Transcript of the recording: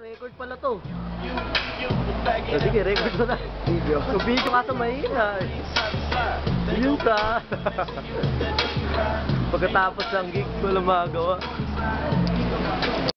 record pala to. So, sige, record mo na. Video. Yung video ka mahina. Yun ka. Pagkatapos ng gig, wala magawa.